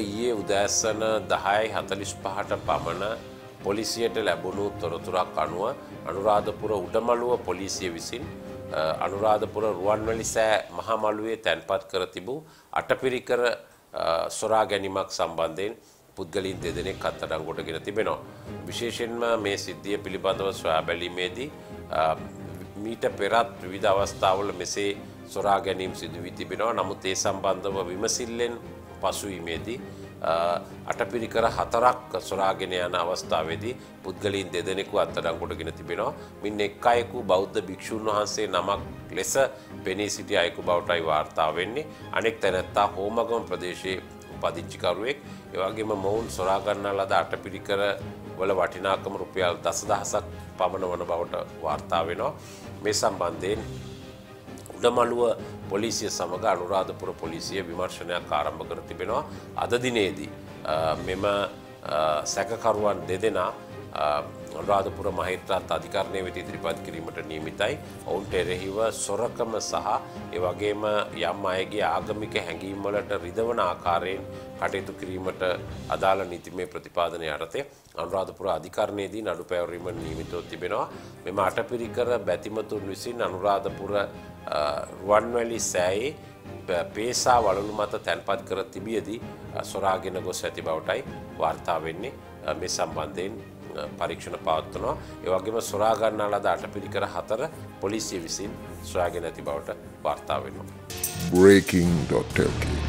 ඊයේ උදෑස්සන දහයයි හතලිස් පහට පමණ පොලිසියට ලැබුණු තොරතුරක් අනුව අනුරාධපුර උඩමළුව පොලිසිය විසින් අනුරාධපුර රුවන්වැලි සෑ මහමළුවේ තැන්පත් කර තිබූ අටපිරිකර සොරා ගැනීමක් සම්බන්ධයෙන් පුද්ගලින් දෙදෙනෙක් අත්අඩංගුවට ගෙන තිබෙනවා. විශේෂයෙන්ම මේ සිද්ධිය පිළිබඳව සොයා බැලීමේදී මීට පෙරත් විවිධ අවස්ථාවල මෙසේ සොරා ගැනීම් සිදුවී තිබෙනවා. නමුත් ඒ සම්බන්ධව විමසිල්ලෙන් පසුවීමේදී අටපිරිකර හතරක් සොරාගෙන යන අවස්ථාවේදී පුද්ගලීන් දෙදෙනෙකු අත්අඩංගුවට ගෙන තිබෙනවා. මින් එක් අයෙකු බෞද්ධ භික්ෂූන් වහන්සේ නමක් ලෙස පෙනී සිටි අයෙකු බවටයි වාර්තා වෙන්නේ. අනෙක් තැනැත්තා හෝමගම ප්‍රදේශයේ පදිංචිකරුවෙක්. ඒ වගේම මොවුන් සොරා ගන්නා ලද අටපිරිකර වල වටිනාකම රුපියල් දසදහසක් පමණ වන බවට වාර්තා වෙනවා. මේ සම්බන්ධයෙන් උඩමළුව පොලිසිය සමඟ අනුරාධපුර පොලිසිය විමර්ශනයක් ආරම්භ කර තිබෙනවා. අද දිනේදී මෙම සැකකරුවන් දෙදෙනා අනුරාධපුර මහිත්‍රාත් අධිකරණය වෙත ඉදිරිපත් කිරීමට නියමිතයි. ඔවුන්ට එරෙහිව සොරකම සහ එවගේම යම් අයගේ ආගමික හැඟීම්වලට රිදවන ආකාරයෙන් කටයුතු කිරීමට අදාළ නීතිමය ප්‍රතිපාදනය යටතේ අනුරාධපුර අධිකරණයේදී නඩු පැවරීම නියමිතව තිබෙනවා. මෙම අටපිරිකර බැතිමතුන් විසින් අනුරාධපුර රුවන්වැලි සෑයේ පේසා වලලු මත තැන්පත් කර තිබියදී සොරාගෙන ගොස් ඇති බවටයි වාර්තා වෙන්නේ මේ සම්බන්ධයෙන් පරීක්ෂණ පවත්වනවා ඒවගේම සොරාගන්නා ලද අටපිරිකර හතර පොලිසිය විසින් සොයාගෙන ඇති බවට වාර්තා වෙනවා. breaking.lk